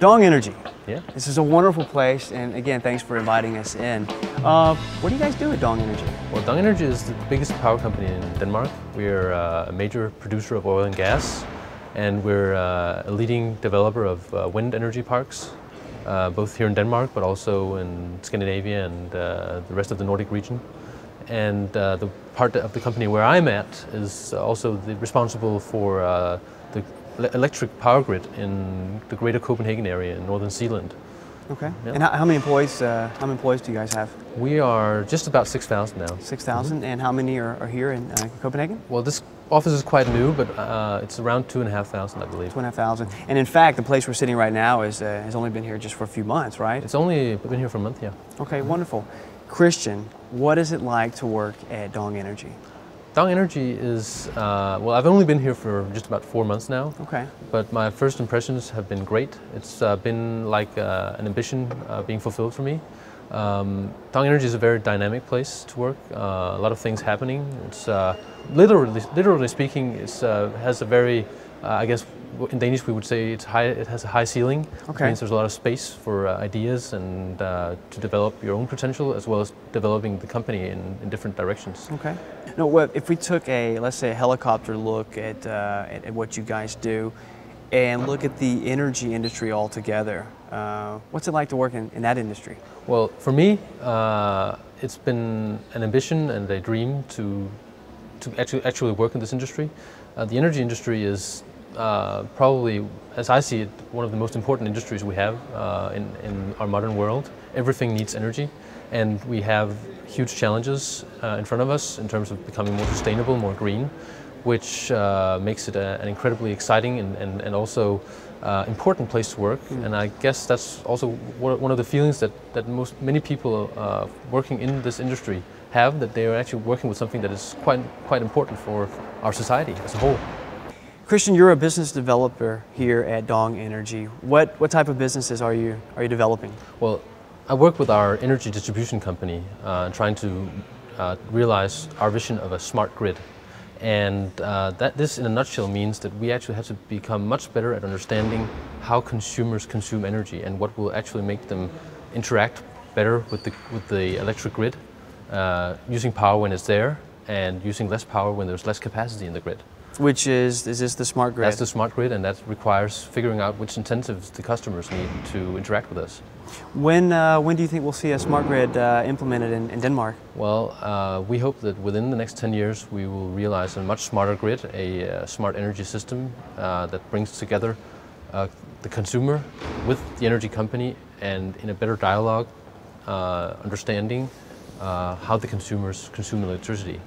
Dong Energy. Yeah. This is a wonderful place, and again, thanks for inviting us in. Uh, what do you guys do at Dong Energy? Well, Dong Energy is the biggest power company in Denmark. We're uh, a major producer of oil and gas, and we're uh, a leading developer of uh, wind energy parks, uh, both here in Denmark, but also in Scandinavia and uh, the rest of the Nordic region. And uh, the part of the company where I'm at is also the, responsible for uh, the electric power grid in the greater Copenhagen area in northern Zealand. Okay. And how, how many employees? Uh, how many employees do you guys have? We are just about 6,000 now. 6,000. And how many are, are here in uh, Copenhagen? Well, this office is quite new, but uh, it's around 2,500, I believe. Two and a half thousand. And in fact, the place we're sitting right now is uh, has only been here just for a few months, right? It's only been here for a month, yeah. Okay, wonderful. Christian, what is it like to work at Dong Energy? Dong Energy is, uh, well, I've only been here for just about four months now, Okay. but my first impressions have been great. It's uh, been like uh, an ambition uh, being fulfilled for me. Um, Dong Energy is a very dynamic place to work. Uh, a lot of things happening. It's uh, literally, literally speaking, it uh, has a very, I guess, in Danish we would say it's high. It has a high ceiling. It Okay. means there's a lot of space for uh, ideas and uh, to develop your own potential as well as developing the company in, in different directions. Okay. No, if we took a let's say a helicopter look at, uh, at at what you guys do, and look at the energy industry altogether? Uh, what's it like to work in, in that industry? Well, for me, uh, it's been an ambition and a dream to to actually actually work in this industry. Uh, the energy industry is uh, probably, as I see it, one of the most important industries we have uh, in in our modern world. Everything needs energy, and we have huge challenges uh, in front of us in terms of becoming more sustainable, more green, which uh, makes it a, an incredibly exciting and, and, and also uh, important place to work. And I guess that's also one one of the feelings that, that most many people uh, working in this industry have that they are actually working with something that is quite quite important for our society as a whole. Christian, you're a business developer here at Dong Energy. What what type of businesses are you are you developing? Well, I work with our energy distribution company, uh, trying to uh, realize our vision of a smart grid. And uh, that this, in a nutshell, means that we actually have to become much better at understanding how consumers consume energy and what will actually make them interact better with the with the electric grid, uh, using power when it's there and using less power when there's less capacity in the grid. Which is is this the smart grid? That's the smart grid, and that requires figuring out which incentives the customers need to interact with us. when uh, when do you think we'll see a smart grid uh, implemented in, in Denmark? Well, uh, we hope that within the next 10 years we will realize a much smarter grid, a uh, smart energy system uh, that brings together uh, the consumer with the energy company and in a better dialogue, uh, understanding uh, how the consumers consume electricity.